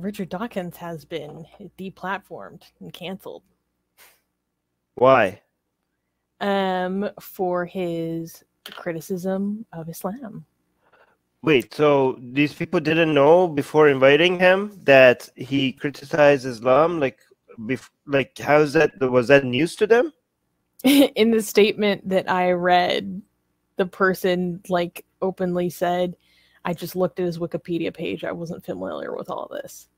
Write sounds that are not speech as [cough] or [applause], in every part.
Richard Dawkins has been deplatformed and canceled. Why? Um, for his criticism of Islam. Wait, so these people didn't know before inviting him that he criticized Islam? Like, bef- like how's that? Was that news to them? [laughs] In the statement that I read, the person like openly said, "I just looked at his Wikipedia page. I wasn't familiar with all this."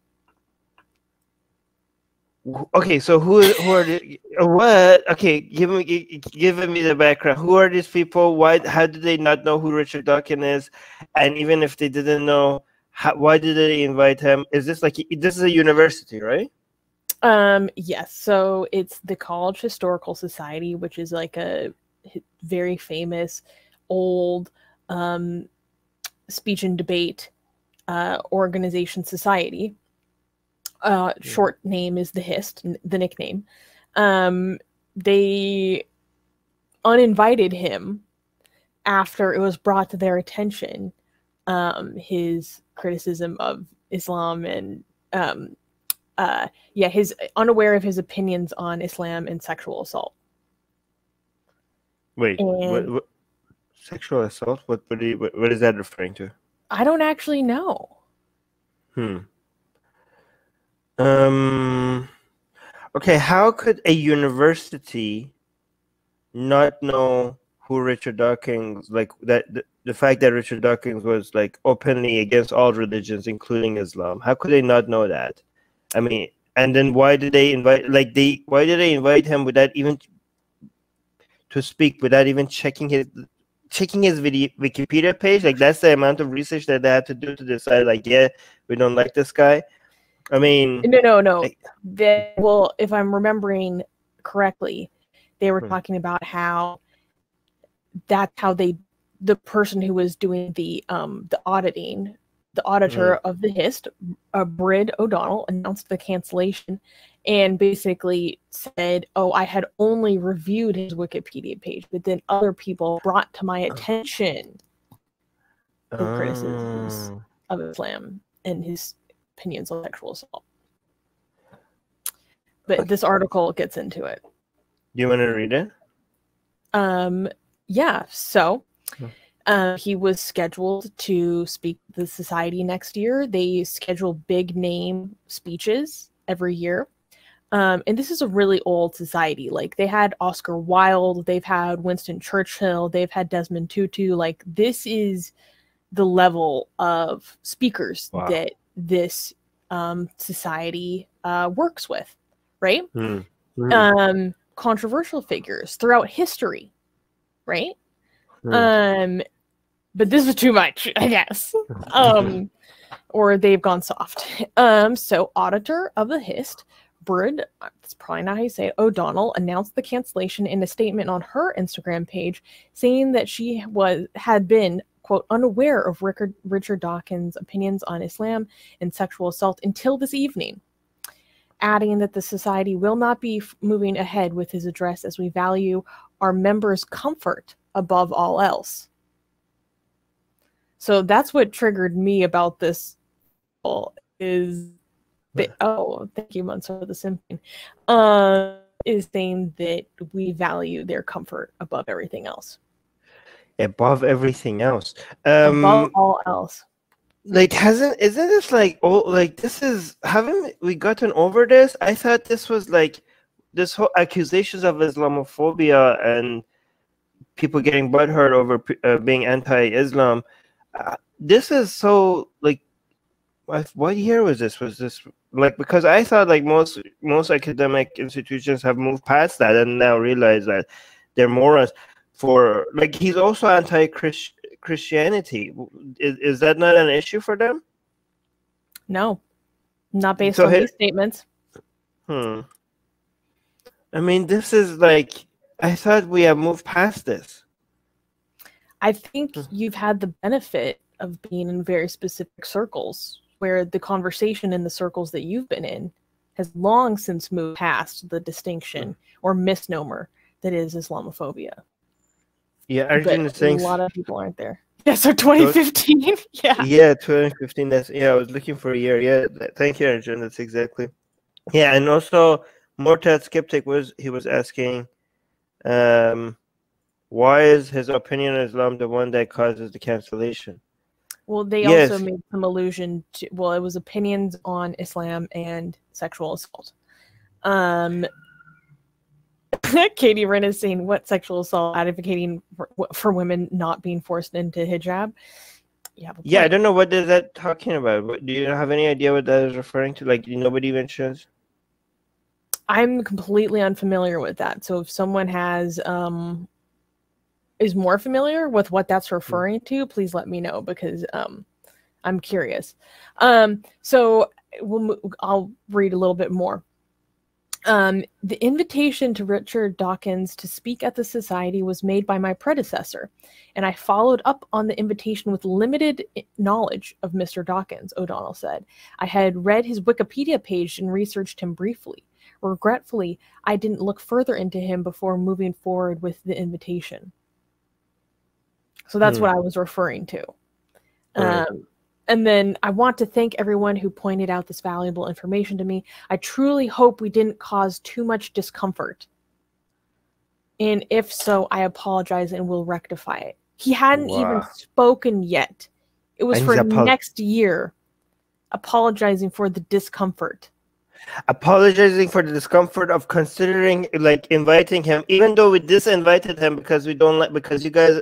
Okay, so who who are the, what? Okay, give me give me the background. Who are these people? Why? How do they not know who Richard Dawkins is? And even if they didn't know, how, why did they invite him? Is this like this is a university, right? Um. Yes. So it's the College Historical Society, which is like a very famous old um, speech and debate uh, organization society uh, short name is the Hist, the nickname. Um, they uninvited him after it was brought to their attention um, his criticism of Islam and um, uh, yeah, his unaware of his opinions on Islam and sexual assault. Wait, what, what, sexual assault? What, what, you, what, what is that referring to? I don't actually know. Hmm. Um. Okay, how could a university not know who Richard Dawkins like that? The, the fact that Richard Dawkins was like openly against all religions, including Islam. How could they not know that? I mean, and then why did they invite? Like they, why did they invite him without even to speak, without even checking his checking his video, Wikipedia page? Like that's the amount of research that they had to do to decide. Like, yeah, we don't like this guy. I mean, no, no, no. They, well, if I'm remembering correctly, they were hmm. talking about how that's how they, the person who was doing the um the auditing, the auditor hmm. of the HIST, uh, Brid O'Donnell, announced the cancellation, and basically said, "Oh, I had only reviewed his Wikipedia page, but then other people brought to my oh. attention the criticisms oh. of Islam and his opinions on sexual assault. But this article gets into it. Do you want to read it? Um, yeah. So, uh, he was scheduled to speak the society next year. They schedule big name speeches every year. Um, and this is a really old society. Like they had Oscar Wilde, they've had Winston Churchill, they've had Desmond Tutu. Like this is the level of speakers wow. that this um, society uh, works with, right? Mm. Mm. Um, controversial figures throughout history, right? Mm. Um, but this is too much, I guess. [laughs] Um, or they've gone soft. [laughs] Um, so auditor of the HIST, Brid, uh, that's probably not how you say it, O'Donnell announced the cancellation in a statement on her Instagram page, saying that she was had been quote, unaware of Richard, Richard Dawkins' opinions on Islam and sexual assault until this evening, adding that the society will not be moving ahead with his address as we value our members' comfort above all else. So that's what triggered me about this is oh, thank you, Mansour, for the symphony. Uh, is saying that we value their comfort above everything else above everything else. Um, above all else. Like hasn't isn't this like oh like this is haven't we gotten over this? I thought this was like this whole accusations of Islamophobia and people getting butthurt over uh, being anti-Islam. Uh, this is so like what year was this? Was this like because I thought like most most academic institutions have moved past that and now realize that they're morons for like he's also anti Christianity. Is, is that not an issue for them? No, not based so on these statements. Hmm. I mean, this is like I thought we have moved past this. I think hmm. you've had the benefit of being in very specific circles where the conversation in the circles that you've been in has long since moved past the distinction or misnomer that is Islamophobia. Yeah, Arjun is saying a lot of people aren't there. [laughs] Yeah, so 2015. [laughs] yeah. Yeah, 2015. That's yeah. I was looking for a year. Yeah, thank you, Arjun. That's exactly. Yeah, and also Mortad Skeptic was he was asking, um, why is his opinion on Islam the one that causes the cancellation? Well, they yes. also made some allusion to well, it was opinions on Islam and sexual assault. Um, [laughs] Katie Wren is saying what sexual assault advocating for, for women not being forced into hijab. Yeah, yeah, I don't know what is that talking about. Do you have any idea what that is referring to? Like nobody mentions. I'm completely unfamiliar with that. So if someone has um is more familiar with what that's hmm. referring to, please let me know because um I'm curious. Um so we'll I'll read a little bit more. Um, the invitation to Richard Dawkins to speak at the society was made by my predecessor, and I followed up on the invitation with limited knowledge of Mr. Dawkins, O'Donnell said. I had read his Wikipedia page and researched him briefly. Regretfully, I didn't look further into him before moving forward with the invitation. So that's hmm. what I was referring to. Right. Um, and then I want to thank everyone who pointed out this valuable information to me. I truly hope we didn't cause too much discomfort. And if so, I apologize and will rectify it. He hadn't wow. even spoken yet. It was for next year, apologizing for the discomfort. Apologizing for the discomfort of considering like inviting him, even though we disinvited him because we don't like because you guys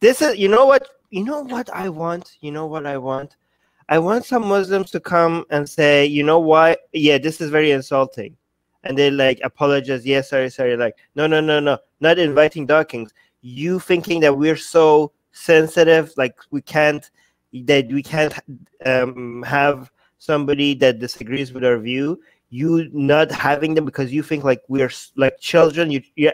this is you know what you know what I want? You know what I want? I want some Muslims to come and say, you know why? Yeah, this is very insulting. And they like apologize. Yeah, sorry, sorry. Like, no, no, no, no. Not inviting Dawkins. You thinking that we're so sensitive, like we can't that we can't um, have somebody that disagrees with our view you not having them because you think like we're like children you you're,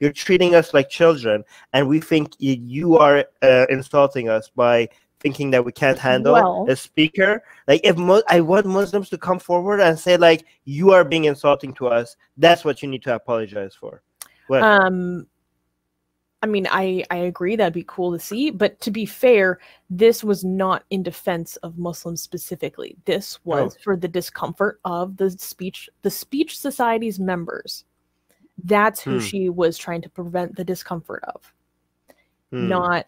you're treating us like children and we think you are uh, insulting us by thinking that we can't handle well, a speaker. Like if Mo- i want muslims to come forward and say like you are being insulting to us. That's what you need to apologize for. Um I mean, I, I agree that'd be cool to see, but to be fair, this was not in defense of Muslims specifically. This was for the discomfort of the speech the speech society's members. That's who hmm. she was trying to prevent the discomfort of. Hmm. Not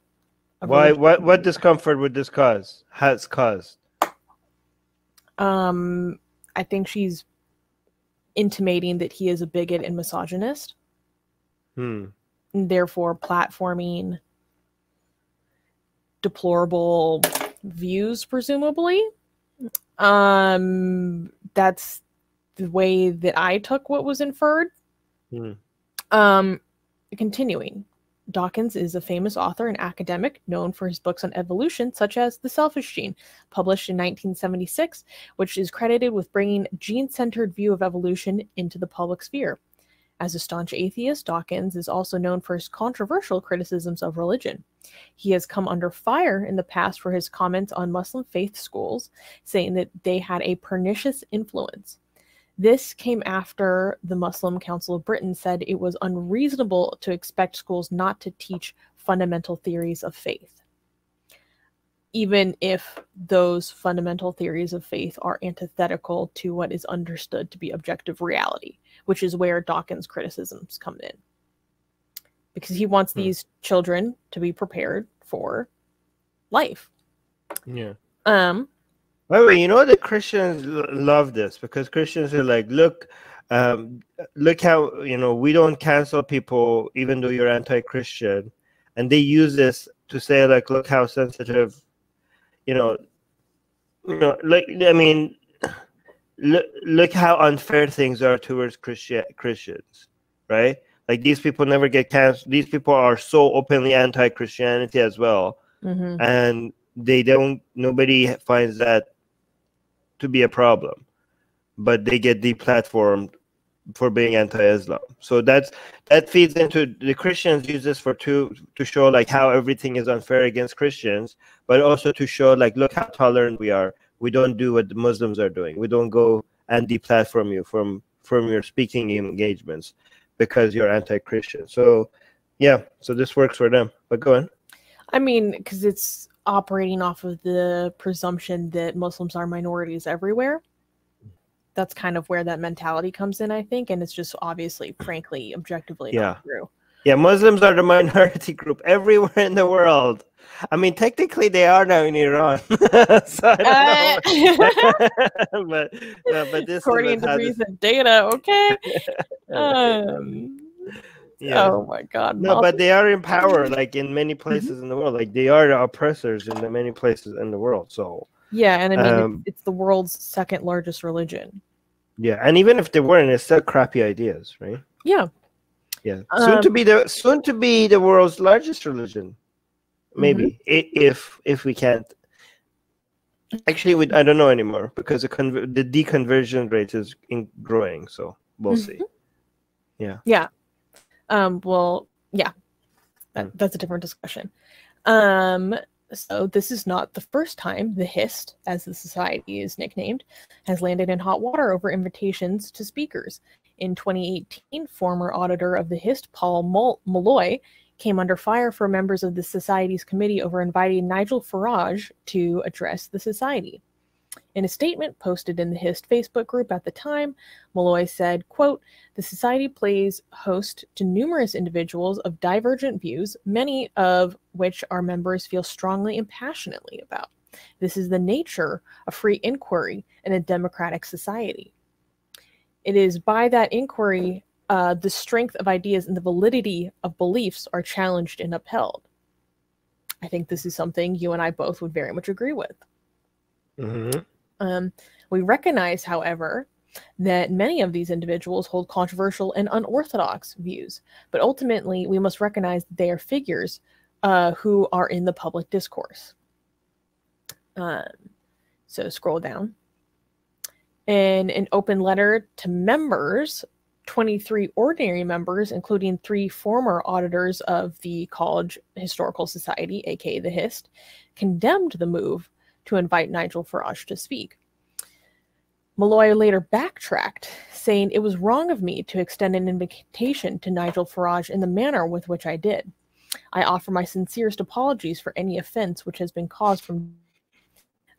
why what what discomfort would this cause has caused? Um I think she's intimating that he is a bigot and misogynist. Hmm therefore platforming deplorable views presumably um that's the way that i took what was inferred hmm. um continuing Dawkins is a famous author and academic known for his books on evolution, such as The Selfish Gene, published in 1976, which is credited with bringing gene centered view of evolution into the public sphere. As a staunch atheist, Dawkins is also known for his controversial criticisms of religion. He has come under fire in the past for his comments on Muslim faith schools, saying that they had a pernicious influence. This came after the Muslim Council of Britain said it was unreasonable to expect schools not to teach fundamental theories of faith, even if those fundamental theories of faith are antithetical to what is understood to be objective reality which is where Dawkins' criticisms come in. Because he wants hmm. these children to be prepared for life. Yeah. Um By the way, you know the Christians love this because Christians are like, look, um, look how you know we don't cancel people even though you're anti-Christian, and they use this to say like, look how sensitive, you know, you know, like I mean, look, look how unfair things are towards Christian Christians, right? Like these people never get canceled. These people are so openly anti-Christianity as well, mm-hmm. and they don't. Nobody finds that to be a problem, but they get deplatformed for being anti-Islam. So that's that feeds into the Christians use this for two to show like how everything is unfair against Christians, but also to show like look how tolerant we are we don't do what the Muslims are doing. We don't go and deplatform you from from your speaking engagements because you're anti-Christian. So, yeah, so this works for them. But go on. I mean, because it's operating off of the presumption that Muslims are minorities everywhere. That's kind of where that mentality comes in, I think, and it's just obviously, frankly, objectively Yeah. not true. Yeah, Muslims are the minority [laughs] group everywhere in the world. I mean, technically, they are now in Iran. [laughs] so know. [laughs] but no, but this is According to this- recent data, okay. uh, Um, yeah. Oh my God. No, but they are in power, like in many places in the world. Like they are the oppressors in the many places in the world. So yeah, and I mean, um, it's, it's the world's second largest religion. yeah, and even if they weren't, it's still crappy ideas, right? Yeah. Yeah, soon to Um, be the soon to be the world's largest religion, maybe i if if we can't. Actually, we, I don't know anymore because the conver- the deconversion rate is in growing. So we'll see. Yeah. Yeah. Um, well, yeah, that, Hmm. that's a different discussion. Um, so this is not the first time the HIST, as the society is nicknamed, has landed in hot water over invitations to speakers. In 2018, former auditor of the HIST, Paul Malloy, came under fire for members of the society's committee over inviting Nigel Farage to address the society. In a statement posted in the HIST Facebook group at the time, Malloy said, quote, the society plays host to numerous individuals of divergent views, many of which our members feel strongly and passionately about. This is the nature of free inquiry in a democratic society. It is by that inquiry uh, the strength of ideas and the validity of beliefs are challenged and upheld. I think this is something you and I both would very much agree with. Mhm. Um, we recognize, however, that many of these individuals hold controversial and unorthodox views, but ultimately we must recognize that they are figures uh, who are in the public discourse. Um, so scroll down. In an open letter to members, 23 ordinary members, including three former auditors of the College Historical Society, aka the HIST, condemned the move to invite Nigel Farage to speak. Malloy later backtracked, saying it was wrong of me to extend an invitation to Nigel Farage in the manner with which I did. I offer my sincerest apologies for any offense which has been caused from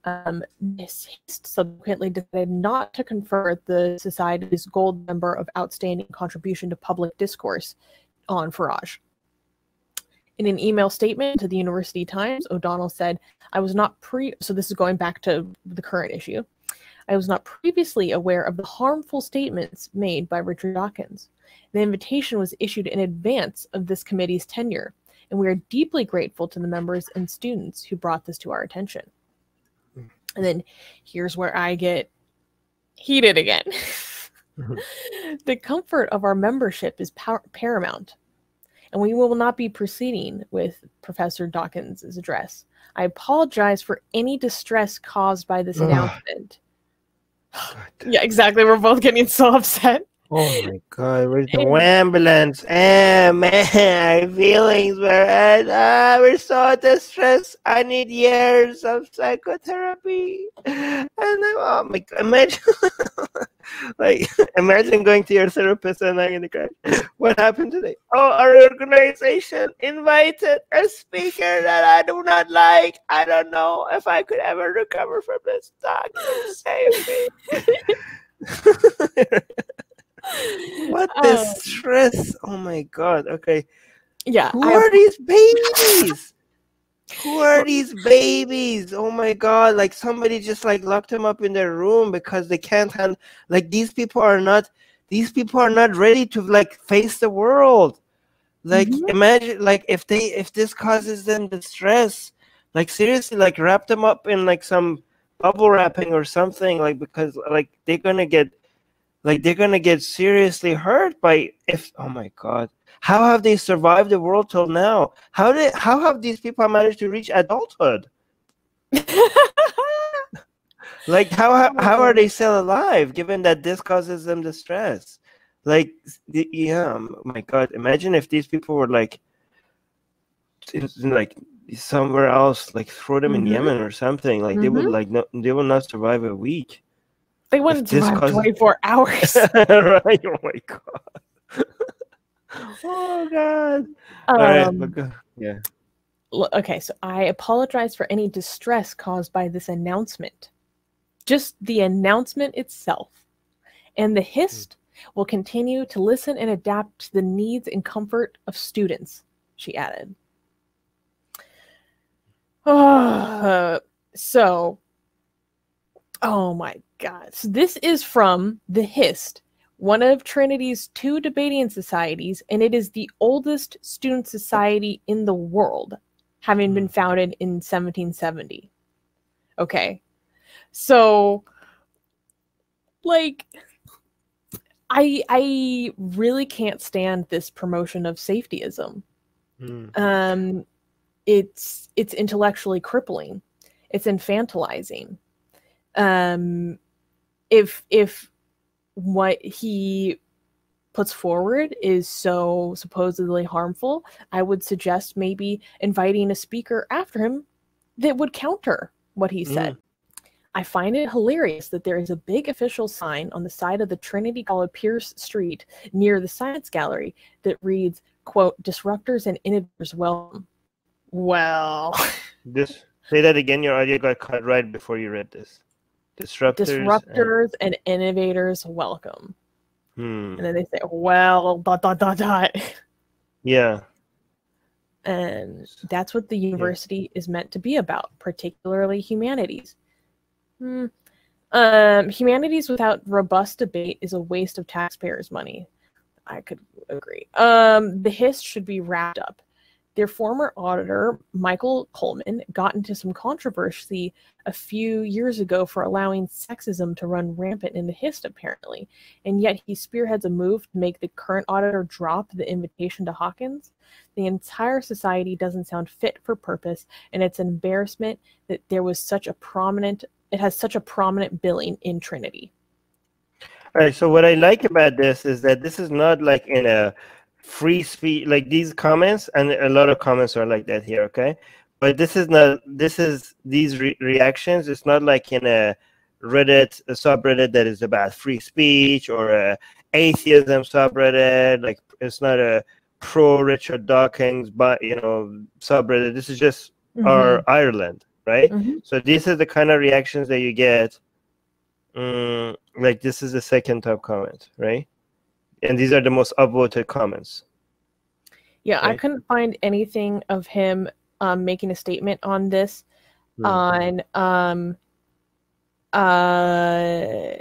um, this subsequently decided not to confer the Society's gold member of outstanding contribution to public discourse on Farage. In an email statement to the University Times, O'Donnell said, I was not pre, so this is going back to the current issue. I was not previously aware of the harmful statements made by Richard Dawkins. The invitation was issued in advance of this committee's tenure, and we are deeply grateful to the members and students who brought this to our attention. And then here's where I get heated again. [laughs] the comfort of our membership is par- paramount, and we will not be proceeding with Professor Dawkins' address. I apologize for any distress caused by this announcement. Yeah, exactly. We're both getting so [laughs] upset. Oh my god, where's the ambulance? Eh, man, [laughs] my feelings were at, ah, we're so distressed. I need years of psychotherapy. And then, oh my god, imagine, [laughs] like, [laughs] imagine going to your therapist and I'm gonna cry. What happened today? Oh, our organization invited a speaker that I do not like. I don't know if I could ever recover from this. Doctor, save me. Stress? Oh my god. Okay. Yeah, Who I- are these babies? Who are these babies? Oh my god. Like somebody just like locked them up in their room because they can't handle like these people are not these people are not ready to like face the world. Like Mhm. imagine like if they if this causes them distress, like seriously, like wrap them up in like some bubble wrapping or something, like because like they're gonna get like they're gonna get seriously hurt by if oh my god. How have they survived the world till now? How did how have these people managed to reach adulthood? [laughs] Like how how, are they still alive given that this causes them distress like the- yeah oh my god imagine if these people were like like somewhere else like throw them in yemen or something like they would Mhm. like no, they will not survive a week they wouldn't this causes- 24 [laughs] hours. [laughs] right? Oh my god. [laughs] oh god. Um, but go- Yeah. L- Okay, so I apologize for any distress caused by this announcement. Just the announcement itself. And the HIST will continue to listen and adapt to the needs and comfort of students, she added. Uh, [sighs] so, oh my God. So this is from the HIST, one of Trinity's two debating societies, and it is the oldest student society in the world, having been founded in 1770. Okay. So, like, I I really can't stand this promotion of safetyism. Mm. Um, it's it's intellectually crippling. It's infantilizing. Um, if if what he puts forward is so supposedly harmful, I would suggest maybe inviting a speaker after him that would counter what he said. I find it hilarious that there is a big official sign on the side of the Trinity College Pearse Street near the Science Gallery that reads, quote, disruptors and innovators welcome. Well, [laughs] This say that again. Your audio got cut right before you read this. Disruptors. and- disruptors and innovators welcome. Hmm. And then they say, well, dot, dot, dot, dot. Yeah. And that's what the university is meant to be about, particularly humanities. Hmm. Um, humanities without robust debate is a waste of taxpayers' money. I could agree. Um, the HIST should be wrapped up. Their former auditor, Michael Coleman, got into some controversy a few years ago for allowing sexism to run rampant in the HIST, apparently. And yet he spearheads a move to make the current auditor drop the invitation to Hawkins. The entire society doesn't sound fit for purpose, and it's an embarrassment that there was such a prominent it has such a prominent billing in Trinity. All right. So what I like about this is that this is not like in a free speech like these comments, and a lot of comments are like that here. Okay, but this is not. This is these re- reactions. It's not like in a Reddit a subreddit that is about free speech or a atheism subreddit. Like it's not a pro Richard Dawkins, but you know subreddit. This is just our Ireland, right? Mhm. So these are the kind of reactions that you get. Mm, like this is the second top comment, right? And these are the most upvoted comments. Yeah, I couldn't find anything of him um, making a statement on this Hmm. on um uh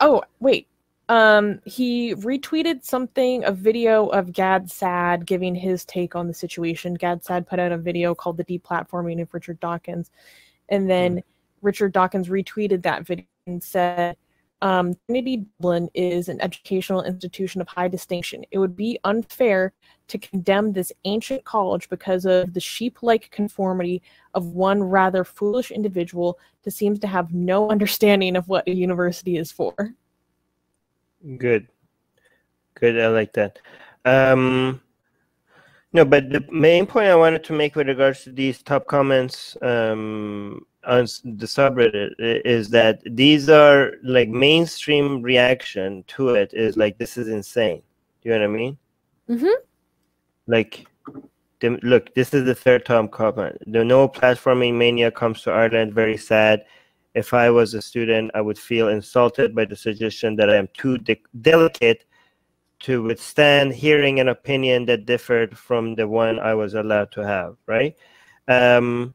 oh wait um he retweeted something a video of Gad Saad giving his take on the situation. Gad Saad put out a video called the deplatforming of Richard Dawkins and then Richard Dawkins retweeted that video and said um, Trinity Dublin is an educational institution of high distinction. It would be unfair to condemn this ancient college because of the sheep like conformity of one rather foolish individual who seems to have no understanding of what a university is for. Good. Good. I like that. Um, no, but the main point I wanted to make with regards to these top comments um, on the subreddit is that these are like mainstream reaction to it is like this is insane. Do you know what I mean? Mhm. Like, the, look, this is the third time comment. The no platforming mania comes to Ireland. Very sad. If I was a student, I would feel insulted by the suggestion that I am too de- delicate to withstand hearing an opinion that differed from the one I was allowed to have. Right? Um,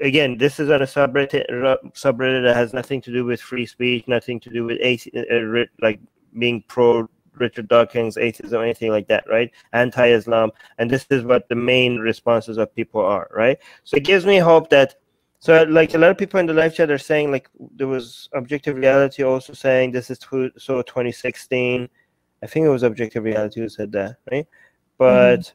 again, this is on a subreddit, ru- subreddit that has nothing to do with free speech, nothing to do with uh, like being pro Richard Dawkins, atheism, anything like that, right? Anti-Islam, and this is what the main responses of people are, right? So it gives me hope that so like a lot of people in the live chat are saying like there was objective reality also saying this is tw- so 2016 i think it was objective reality who said that right but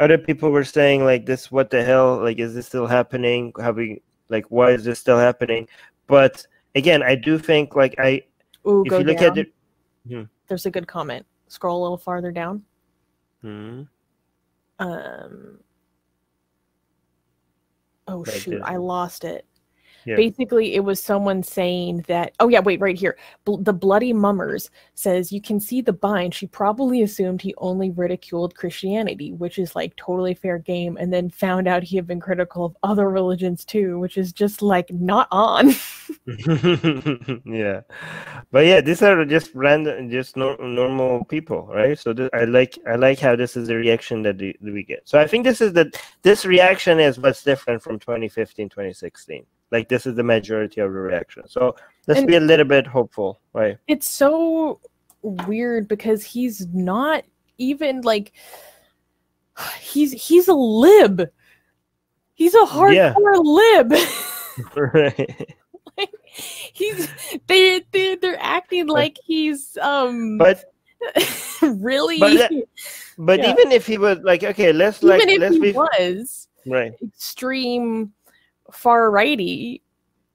other people were saying like this what the hell like is this still happening have we like why is this still happening but again i do think like i Ooh, if go you look down. at it There's a good comment. Scroll a little farther down. Hmm, Um. Oh Right shoot, there. I lost it. Yeah. Basically, it was someone saying that. Oh yeah, wait, right here. Bl- the Bloody Mummers says you can see the bind. She probably assumed he only ridiculed Christianity, which is like totally fair game, and then found out he had been critical of other religions too, which is just like not on. [laughs] [laughs] yeah, but yeah, these are just random, just nor- normal people, right? So I like I like how this is the reaction that we, that we get. So I think this is the this reaction is what's different from 2015, 2016. Like this is the majority of the reaction. So let's And- be a little bit hopeful, right? it's so weird because he's not even like he's he's a lib. He's a hardcore Yeah. lib. [laughs] [laughs] right. Like, he's they they they're acting like he's um But [laughs] really but that- but Yeah. even if he was like, okay, let's even like if let's he be was right, extreme far righty,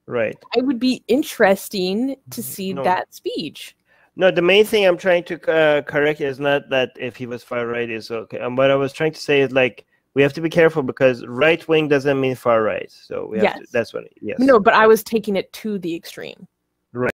right. I would be interesting to see No. that speech. No, the main thing I'm trying to uh, correct is not that if he was far right is okay. Um, what I was trying to say is like we have to be careful because right wing doesn't mean far right. So we have to, Yes. that's what. Yes. No, but I was taking it to the extreme.